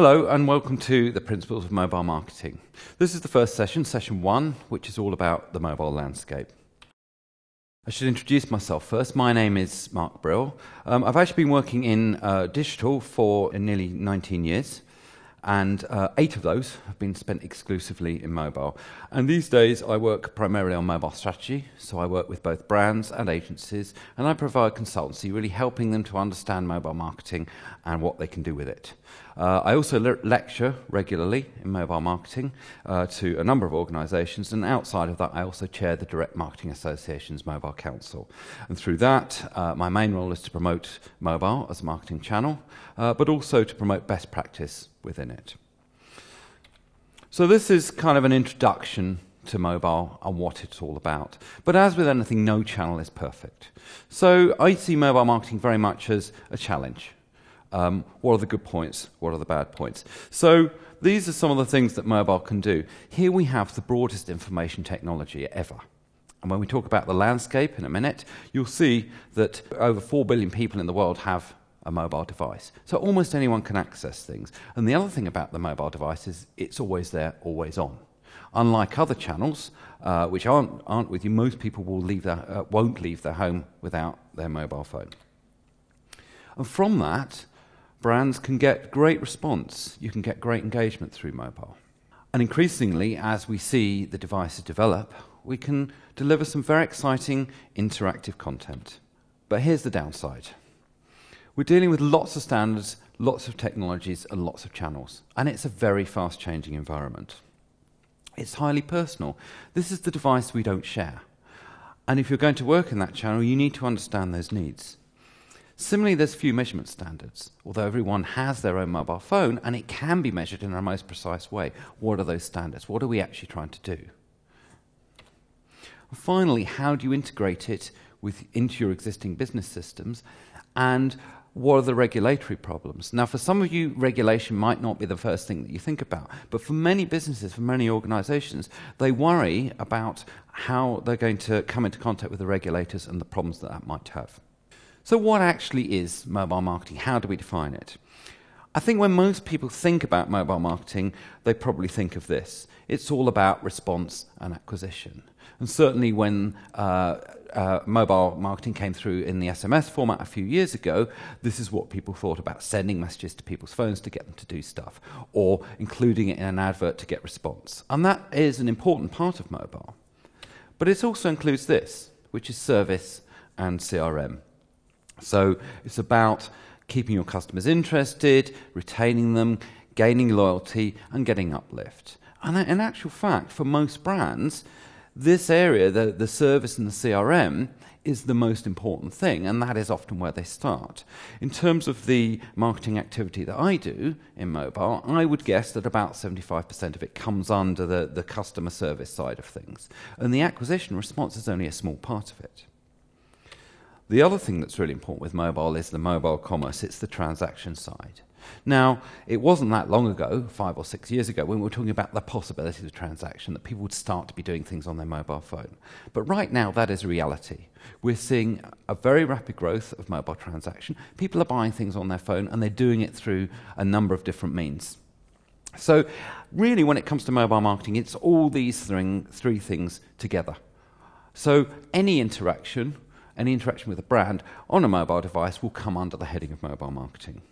Hello, and welcome to the Principles of Mobile Marketing. This is the first session, session one, which is all about the mobile landscape. I should introduce myself first. My name is Mark Brill. Um, I've actually been working in uh, digital for nearly 19 years and uh, eight of those have been spent exclusively in mobile. And these days, I work primarily on mobile strategy, so I work with both brands and agencies, and I provide consultancy, really helping them to understand mobile marketing and what they can do with it. Uh, I also le- lecture regularly in mobile marketing uh, to a number of organisations, and outside of that, I also chair the Direct Marketing Association's Mobile Council. And through that, uh, my main role is to promote mobile as a marketing channel, uh, but also to promote best practice within it. So, this is kind of an introduction to mobile and what it's all about. But as with anything, no channel is perfect. So, I see mobile marketing very much as a challenge. Um, what are the good points? What are the bad points? So, these are some of the things that mobile can do. Here we have the broadest information technology ever. And when we talk about the landscape in a minute, you'll see that over 4 billion people in the world have a mobile device. So almost anyone can access things. And the other thing about the mobile device is it's always there, always on. Unlike other channels, uh, which aren't, aren't with you, most people will leave their, uh, won't leave their home without their mobile phone. And from that, brands can get great response. You can get great engagement through mobile. And increasingly, as we see the devices develop, we can deliver some very exciting interactive content. But here's the downside we're dealing with lots of standards, lots of technologies, and lots of channels. And it's a very fast changing environment. It's highly personal. This is the device we don't share. And if you're going to work in that channel, you need to understand those needs. Similarly, there's few measurement standards, although everyone has their own mobile phone and it can be measured in a most precise way. What are those standards? What are we actually trying to do? And finally, how do you integrate it with, into your existing business systems? And what are the regulatory problems? Now, for some of you, regulation might not be the first thing that you think about, but for many businesses, for many organizations, they worry about how they're going to come into contact with the regulators and the problems that that might have. So, what actually is mobile marketing? How do we define it? I think when most people think about mobile marketing, they probably think of this. It's all about response and acquisition. And certainly when uh, uh, mobile marketing came through in the SMS format a few years ago, this is what people thought about sending messages to people's phones to get them to do stuff, or including it in an advert to get response. And that is an important part of mobile. But it also includes this, which is service and CRM. So it's about keeping your customers interested, retaining them, gaining loyalty, and getting uplift. And in actual fact, for most brands, this area, the, the service and the CRM, is the most important thing, and that is often where they start. In terms of the marketing activity that I do in mobile, I would guess that about 75% of it comes under the, the customer service side of things, and the acquisition response is only a small part of it. The other thing that's really important with mobile is the mobile commerce, it's the transaction side. Now, it wasn't that long ago, five or six years ago, when we were talking about the possibility of transaction, that people would start to be doing things on their mobile phone. But right now, that is a reality. We're seeing a very rapid growth of mobile transaction. People are buying things on their phone, and they're doing it through a number of different means. So, really, when it comes to mobile marketing, it's all these three things together. So, any interaction, any interaction with a brand on a mobile device will come under the heading of mobile marketing.